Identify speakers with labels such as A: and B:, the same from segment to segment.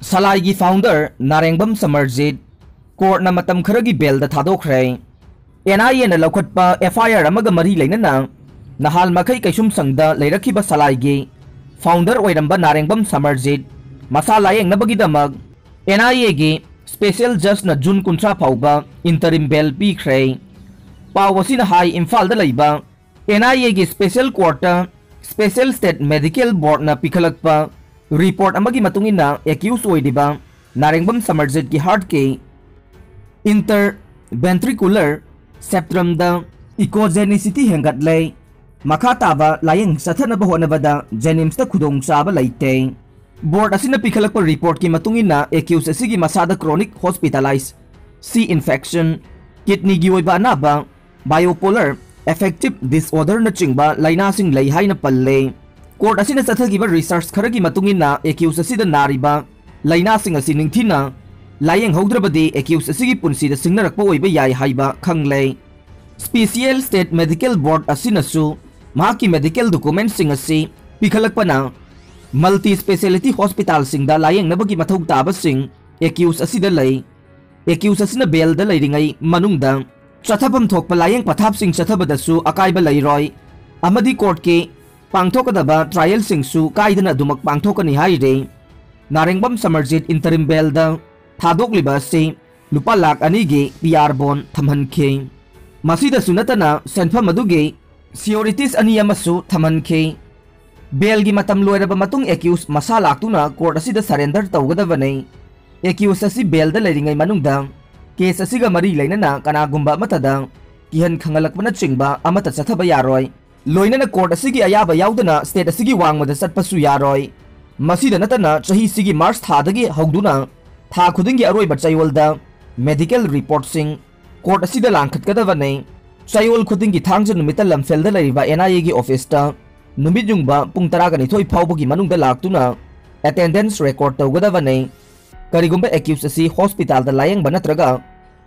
A: सलाई फाउंडर नारेंगबम समरजीत कोर्टना मतम खरगी बेल थादोखरे एनआईए लौखट एफआईआर मरी लेना नहाल मखई कैसुम संघ लेरखिब सलाई फाउंडर नारेंगबम समरजीत मसा लायेंगनबगीदमक एनआईए की स्पेशल जज न जून कुंथ्रा फाउब इंटरिम बेल पीख्रे पाव हाई इम्फाल एनआईए की special court special state medical board न पिखलप रिपोर्ट एक्यूज नारेंगबम समरजित की हार्ट के इंटर वेंट्रिकुलर सेप्ट्रम इकोजेनिसिटी हेंगटले मखा ताब लाइंग सथनब होनबद जेनिम्स लेते बोर्ड असिना पिखलक रिपोर्ट की मतुंगिना एक्यूज असिगी मसादा क्रोनिक हॉस्पिटलाइज सी इन्फेक्शन किडनी की ओइबा bipolar na chingba laina sing lei haina palle court असिना चथल गिबा रिसर्च खर गि मतुंगिना एक्यूज असिद नारिबा लाइना सिंग असि निंथिना लायंग हौद्रबदि एक्यूज असिगि पुनसिद सिंगनरक पोइब याय हाइबा खंगले स्पेशियल स्टेट मेडिकल बोर्ड असिनासु माकि मेडिकल डॉक्यूमेंट सिंग असि पिखलकपना मल्टी स्पेशलिटी हॉस्पिटल सिंगदा लायंग नबगि मथौ ताबा सिंग एक्यूज असिद लै एक्यूज असिना बेलद लैरिङै मनुंगद चथपम थोकप लायंग पथाप सिंग चथबदसु अकाइब लैरोय अमदि कोर्ट के कोर्ट ट्रायल सिंगसु काइदना दुमक पांगथोकनि हाइरे नारेंगबम समरजित इंटरिम बेल द से लुपा लाख अनि गे पीआर बोन थमहनखे मसीदसु नतना सेंफम बेल गी मतम लोयरब एक्यूज मसा लाक्तुना कोर्ट असिदा सरेंडर तौगदबनै एक्यूज असि बेल मनुंगदा केस असिगा मरी लेना कनागुम्बा मतदा किहन खंगलकपना अमत चथब यारोय लोइनना कोर्ट असिगी अयाबा याउदना स्टेट नतना चही मार्च था खुदिंगी अरोइबा चयोलदा मेडिकल रिपोर्ट कोर्ट असिदा लांखतकदबने चयोल खुदिंगी थांगज नुमिता लमफेलदा लरिबा एनआईए गी ऑफिसता नुमित जुंगबा पुंग तरागनि मनुंगदा लाक्तुना अटेंडेंस रिकॉर्ड तौगदबने करीगुम्बा एक्यूज असी हॉस्पिटल दा लायंग नत्रगा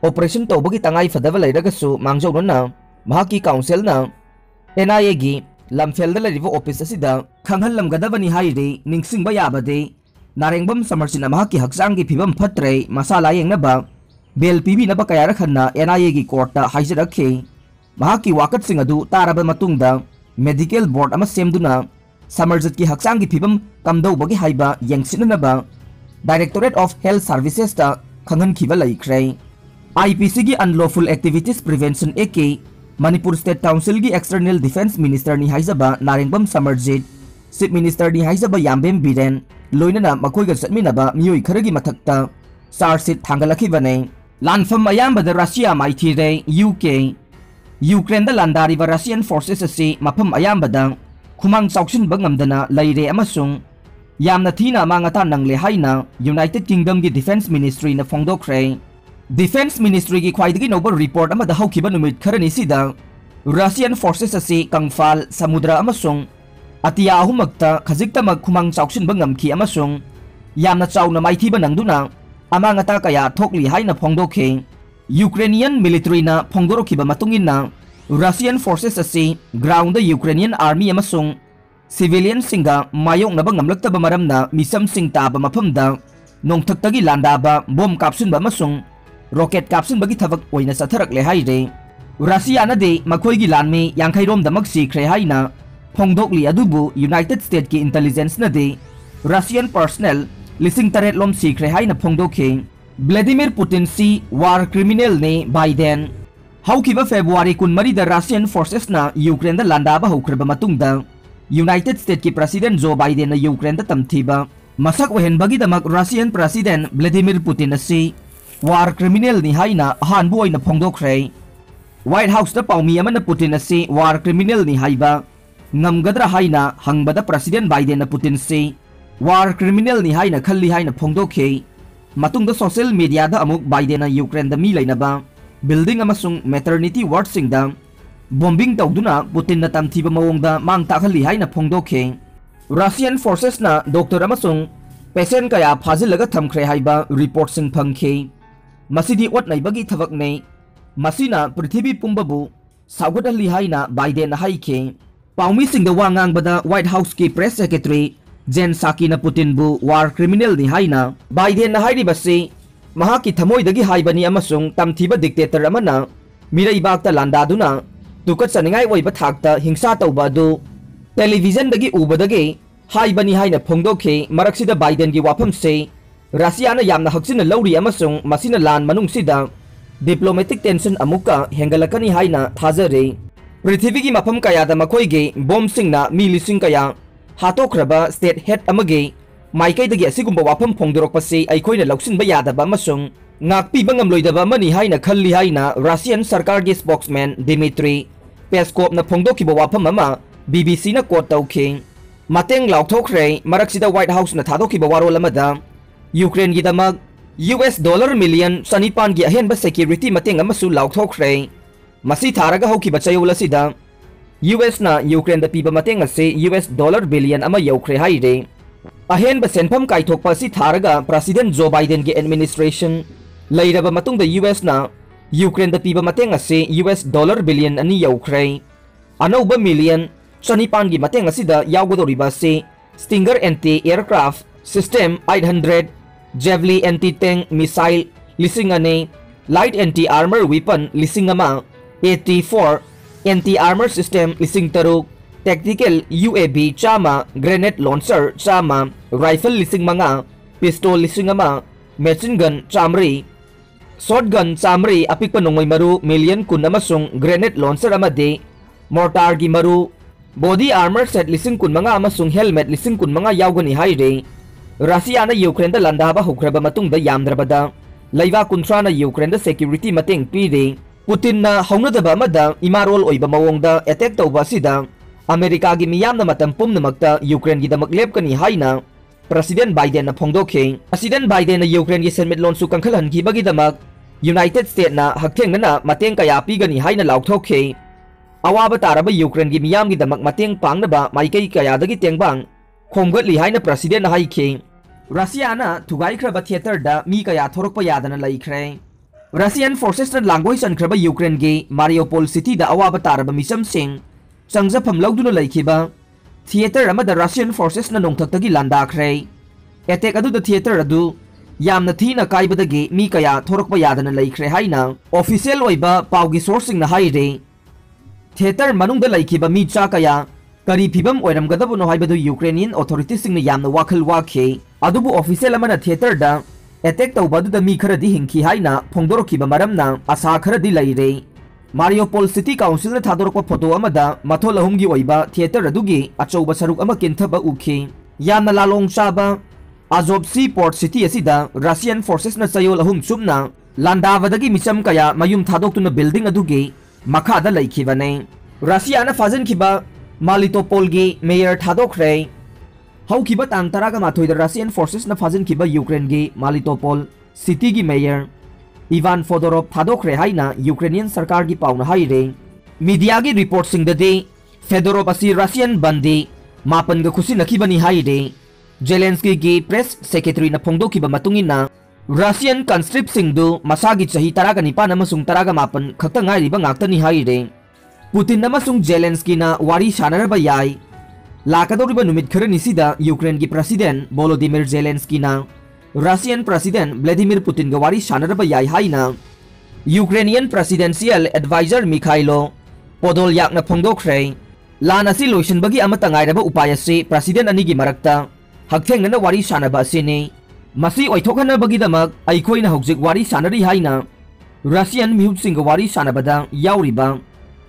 A: ऑपरेशन तौबगी तंगाई फदब लेरगसु मांगजौनना महाकी काउंसिल गी लमफेल लेरिव ऑफ़िस निंगसिंग याबदे नारेंगबम समरसिन महाकी हक्सांग की फिबम फत्रे मसा लायंगनबा बेल पीबी नब कया रखना एनआईए की कोर्ट हाइजरखे मेडिकल बोर्ड सेमदुना समरजित की हक्सांग की कमदौबगी हाइबा यंगसिननबा डायरेक्टोरेट ऑफ़ हेल्थ सर्विसेस ता खंगन खिबा लैख्रे आईपीसी की अनलॉफुल एक्टिविटीज़ प्रिवेंशन एक्ट के मणिपुर स्टेट काउंसिल की एक्सटर्नल डिफेंस मिनिस्टर नि हाइजबा नारेंगबम समरजित चीफ मिनिस्टर नि बिरेन लोइनना मखोइगा चटमिनबा मियोइ खरगी मथक्ता चार्जशीट थांगलखिबने लानफम अयामबद रशिया माइथीरे यूके यूक्रेन दा लांदारिबा रशियन फोर्सेस मफम अयामबदा खुमांग चाउसिनबा ngamdana leire amasung yamna thina mangata nangle haina, united kingdom gi noba report ama da haukiba numit kharani sida russian forces ase kangfal samudra amasung atia ahumakta khajiktamak khumang chauksin bangamki amasung yamna chauna maithiba nangduna amangata kaya thokli haina phongdokhe ukrainian military na phongdorokiba matungina russian forces ase ground the ukrainian army amasung civilian singa mayong na bangam lakta maram na misam sing rocket Kapsi थबक चथरक्ले रशियानदी लाई यांखरोंदम सीख्रे फोदली United state की इंटेलीजेंसनदी Russian personnel लिंग तरलोम सीख्रे फोदी ब्लेडिमीर पुटिन सी वार क्रिमीनल ने बाइडेन फेब्रुआरी कुमरीद रशियन फोर्सेस यूक्रेन लांदा होब यूनाइटेड स्टेट की प्रेसीडेंट जो बाइडेन यूक्रेन तमथीब मसक वहन Russian president Vladimir Putin Putin war criminal mari da Russian forces na da ba फोंदोखरे व्हाइट हाउस द पाउमी अमन पुतिन असी वार क्रिमिनल नि हाइबा ngamgadra haina hangbada president biden na putin se war criminal ni haina khalli haina phongdokhe matungda social media da amuk biden na ukraine da mi lainaba building amasung maternity ward singda bombing tawduna Putin na tamthiba mawongda mang takhali haina phongdokhe Russian forces na doctor amasung patient kaya phazilaga thamkhre haiba report sing phangkhe thabak nei masina prithibhi pumbabu saugadali haina Biden na haikhe paumi singda wangang bada White House ki press secretary Jen साकीना पुतिनबु war criminal नि Biden हाइरिबसि महाकी थमोइदगी हाइबनी अमसुंग तमथीबा dictator अमना मिरैबागता लांदादुना तुकत सनिंगाई ओइबा थाकता हिंसा तौबा दु टेलीविज़न दगी उबदगी हाइबनी हाइना फोंदोखे मरक्सिदा बाइडेन गी वाफम से रसियाना यामना हक्सिना लौरी लान मनुंगसिदा डिप्लोमेटिक टेंशन हेंगलकनी हाइना थाजरे पृथ्वी की मफम कयादा मखोइगे बॉम्ब सिंगना मी लिसिंग कया हातोख्रबा स्टेट हेड माइकैदगी असिगुम्बा वाफम लौसिनबा यादबा अमसुंग ngakpiba ngamloidaba mani haina khalli haina Russian sarkar gi spokesman Dmitry Peskov na phongdokiba wafam ama Ukraine की दमक यूएस डॉलर मिलियन सनीपान की अहम सेक्यूरीटी मतें लाथोखे मसीब चयोल यूएसना यूक्रेन पीब मतें यूएस डॉलर बिलियन यौख्रे अहब सेंफम कईथोप प्रेसीडें जो बाइडन की एडमिनीस्ट्रेसन यूएसना यूक्रेन पीब मतें यूएस डॉलर बिलियन अनीख्रे अनौब मिलियन सनीपान की मतेंगद Stinger anti aircraft system 800 Javelin anti-tank missile lising ane light anti-armor weapon lising ama 84 anti-armor system lising taruk tactical UAV chama grenade launcher chama rifle lising mga pistol lising ama machine gun chamri shotgun chamri apikpa nongoi maru million kun amasung grenade launcher amade mortar gi maru body armor set lising kun mga amasung helmet lising kun mga yawgani haire Russia matungda yamdrabada leiwa kuntra na Ukraine da security mateng pide Putin na haunadaba amada imarol oiba mawongda attack tawba sida Amerika gi miyamna matam pumnamakta Ukraine gi damak lepkani haina President Biden na phongdokhe President Biden na Ukraine gi senmitlon su kangkhalan gi bagi damak United States na haktheng haina laukthokhe awaba taraba Ukraine gi miyam gi damak mateng pangnaba maikai kaya dagi tengbang khomgatli haina president na haikhe Russia na thugai khraba theater da mi kaya thorokpa yadana laikhre Russian forces na langoi sankraba Ukraine gi Mariupol city da awaba taraba misam sing changjafam lawduna laikhiba theater amada Russian forces na कारी फिवम ओरमगदबनो हाइबदु Ukrainian authorities सिंग याम वाखल वाखे अदुबु official मना थिएटर द अटैक तौबदु द मीखर आशा खर मारियोपोल सिटी काउंसिल ने फ़ोटो मथोल अहम की ओइबा थिएटर अदुगी सरुक अम केनथब उखे चाब लालोंग साबा पोर्ट सिटी असिदा रशियन फोर्सेस चयोल अहम लहुम सुमना लांडावदगी मिसम कया मयुम थादोक तुना बिल्डिंग अदुगी मखादा फाजन किबा मालीटोपोल मेयर थादोखरे तरग माथोदर रशियन फोर्सेस फाजन यूक्रेन की मालीटोपोल सिटी की मेयर इवान फोदोरोव थादोखरे यूक्रेनियन सरकार की पाना हाईरे मीडिया की रिपोर्ट फेदोरोव रशियन बंदी मापन खुशीबनी जेलेंसकी की प्रेस सेक्रेटरी फोंदी रशियन कंस्ट्रीप मसा की तरग तरह निपान तरह मापन खत्त हाईरे पुतिन जेलेंस्की वारी सानर बै लाखदौर निर निशिद यूक्रेन की president Volodymyr Zelensky Russian president Vladimir Putin वारी सानर बै यूक्रेनियन प्रेसीडेंशियल एडवाइजर मिखाइलो पोदोल यागना फोंदोख्रे लाना से की उपाय से प्रेसीडेंट अगी मरक्त वारी सानब असीनेदम अखोना हजिक वारी सानरी रशियन म्यूट सिंह वारी सानबद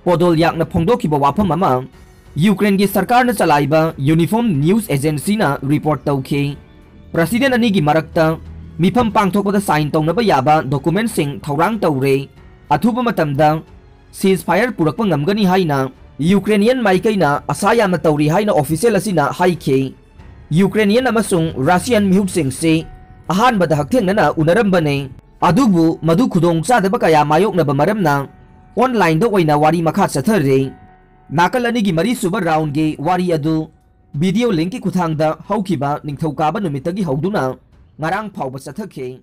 A: पोदोल यागना फोंदोकिबो वाफम ममा यूक्रेन गी सरकार ने चलाइबा यूनिफॉर्म न्यूज़ एजेंसी ना रिपोर्ट तौखे प्रेसिडेंट अनि गी मरकता मिफम पांगथोकोदा साइन तौनबा याबा डॉक्यूमेंट सिंग थौरांग तौरे अथुबा मतमदा सीज फायर पुरकपा गमगनी हाइना यूक्रेनियन माइकैना असायाम तौरी हाइना ऑफिशियल असिना हाइखे यूक्रेनियन अमसुंग रशियन म्यूट सिंग से अहानबदा हकथेंगना उनरमबने अदुबु मधु खुदोंग चादबा काया मायोकनबा मरमना online da oina wari makha chathare nakal anigi mari suba round ge wari adu video link ki kuthang da haukiba ningthau kaba numitagi hauduna ngarang phawba chathakhe